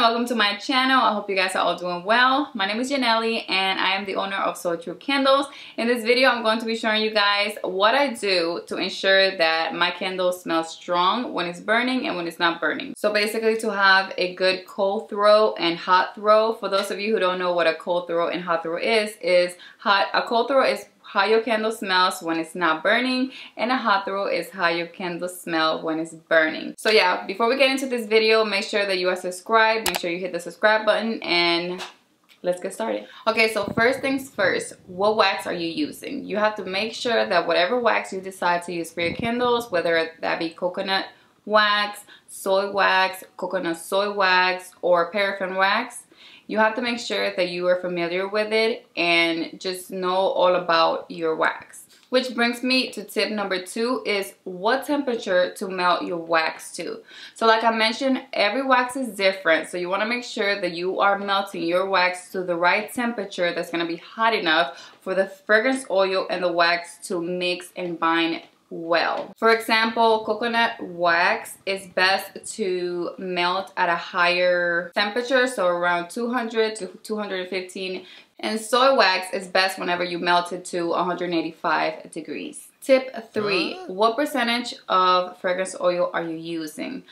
and welcome to my channel. I hope you guys are all doing well. My name is Yanely and I am the owner of Soy True Candles. In this video, I'm going to be showing you guys what I do to ensure that my candle smells strong when it's burning and when it's not burning. So basically to have a good cold throw and hot throw. For those of you who don't know what a cold throw and hot throw is, is hot. A cold throw is how your candle smells when it's not burning and a hot throw is how your candle smell when it's burning. So yeah before we get into this video make sure that you are subscribed make sure you hit the subscribe button and let's get started. Okay so first things first what wax are you using? You have to make sure that whatever wax you decide to use for your candles whether that be coconut wax soy wax coconut soy wax or paraffin wax you have to make sure that you are familiar with it and just know all about your wax. Which brings me to tip number two is what temperature to melt your wax to. So like I mentioned, every wax is different. So you want to make sure that you are melting your wax to the right temperature that's going to be hot enough for the fragrance oil and the wax to mix and bind well. For example, coconut wax is best to melt at a higher temperature, so around 200 to 215. And soy wax is best whenever you melt it to 185 degrees. Tip three, what percentage of fragrance oil are you using?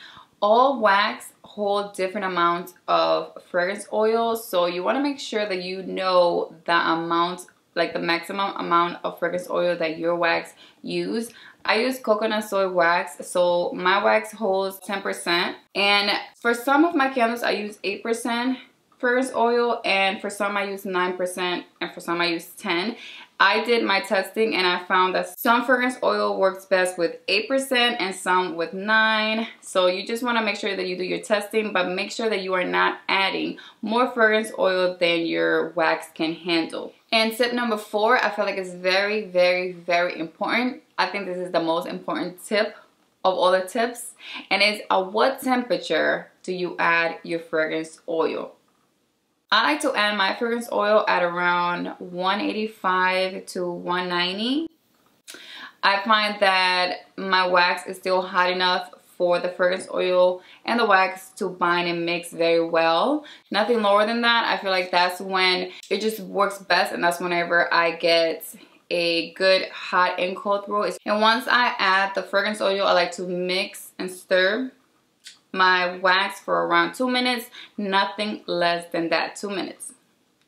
All wax hold different amounts of fragrance oil, so you want to make sure that you know the amount like the maximum amount of fragrance oil that your wax use I use coconut soy wax, so my wax holds 10%. And for some of my candles, I use 8% fragrance oil, and for some I use 9%, and for some I use 10 I did my testing and I found that some fragrance oil works best with 8% and some with 9 so you just want to make sure that you do your testing but make sure that you are not adding more fragrance oil than your wax can handle. And tip number four I feel like is very very very important. I think this is the most important tip of all the tips and it's at what temperature do you add your fragrance oil I like to add my fragrance oil at around 185 to 190 I find that my wax is still hot enough for the fragrance oil and the wax to bind and mix very well. Nothing lower than that. I feel like that's when it just works best and that's whenever I get a good hot and cold throw. And once I add the fragrance oil, I like to mix and stir my wax for around two minutes, nothing less than that, two minutes.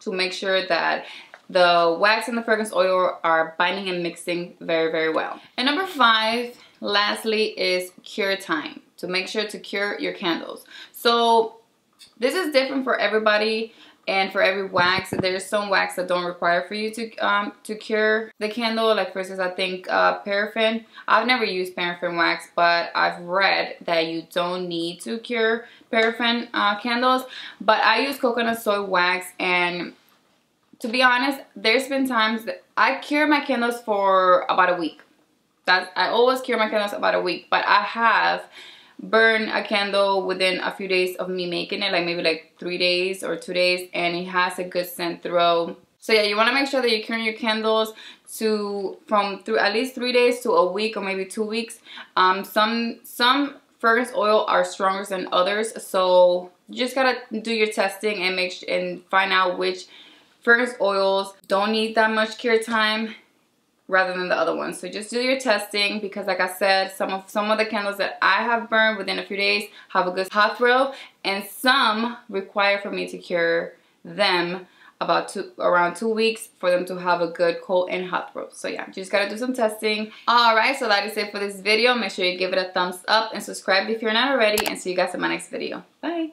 To make sure that the wax and the fragrance oil are binding and mixing very, very well. And number five, lastly, is cure time. To make sure to cure your candles. So this is different for everybody and for every wax there's some wax that don't require for you to um to cure the candle. Like for instance i think uh paraffin. I've never used paraffin wax but i've read that you don't need to cure paraffin uh, candles. But i use coconut soy wax and to be honest there's been times that i cure my candles for about a week. That's i always cure my candles about a week but i have burn a candle within a few days of me making it like maybe like three days or two days and it has a good scent throw so yeah you want to make sure that you're your candles to from through at least three days to a week or maybe two weeks. Um some some fragrance oil are stronger than others so you just gotta do your testing and make and find out which fragrance oils don't need that much cure time rather than the other ones. So just do your testing because like I said, some of some of the candles that I have burned within a few days have a good hot throw and some require for me to cure them about two around two weeks for them to have a good cold and hot throw so yeah just gotta do some testing. All right so that is it for this video. Make sure you give it a thumbs up and subscribe if you're not already and see you guys in my next video. Bye